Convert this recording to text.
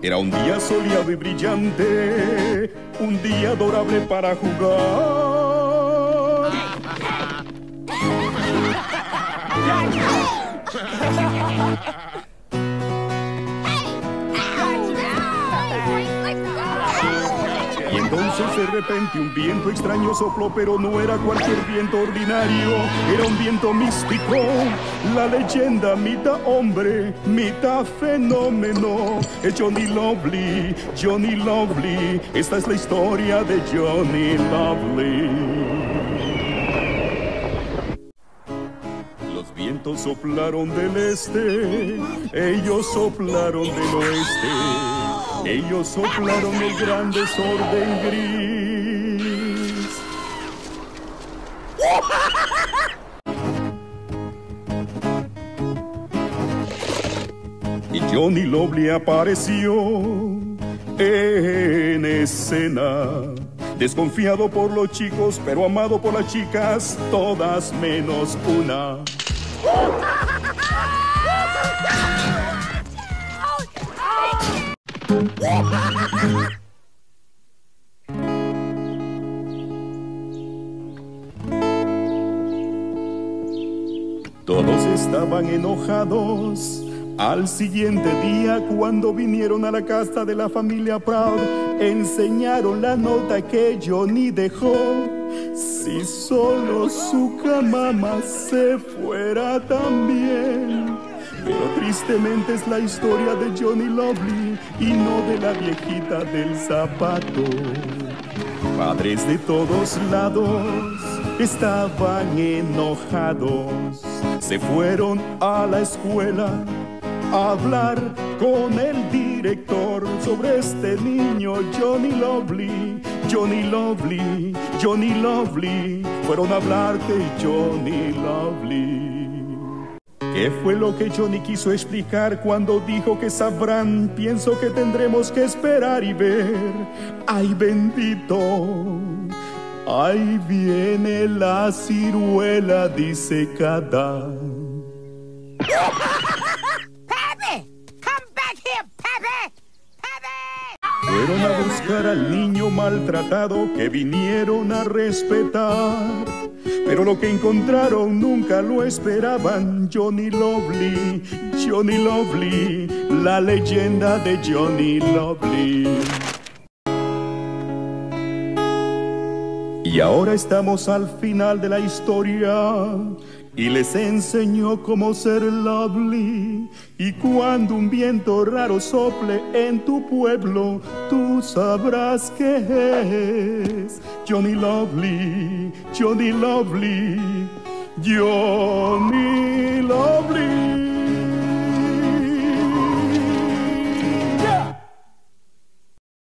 Era un día soleado y brillante, un día adorable para jugar. Entonces de repente un viento extraño sopló, pero no era cualquier viento ordinario, era un viento místico, la leyenda mitad hombre, mitad fenómeno, es Johnny Lovely, Johnny Lovely, esta es la historia de Johnny Lovely. Vientos soplaron del este, ellos soplaron del oeste. Ellos soplaron el gran desorden gris. Y Johnny Lovely apareció en escena. Desconfiado por los chicos, pero amado por las chicas, todas menos una. Todos estaban enojados. Al siguiente día, cuando vinieron a la casa de la familia Proud, enseñaron la nota que Johnny dejó. Si solo su camama se fuera también. Tristemente es la historia de Johnny Lovely y no de la viejita del zapato. Padres de todos lados estaban enojados. Se fueron a la escuela a hablar con el director sobre este niño Johnny Lovely, Johnny Lovely, Johnny Lovely. Fueron a hablar de Johnny Lovely. ¿Qué fue lo que Johnny quiso explicar cuando dijo que sabrán? Pienso que tendremos que esperar y ver. ¡Ay, bendito! Ahí viene la ciruela disecada. Fueron a buscar al niño maltratado que vinieron a respetar. Pero lo que encontraron nunca lo esperaban. Johnny Lovely, Johnny Lovely, la leyenda de Johnny Lovely. Y ahora estamos al final de la historia. Y les enseñó cómo ser lovely. Y cuando un viento raro sople en tu pueblo, tú sabrás que es. Johnny Lovely, Johnny Lovely, Johnny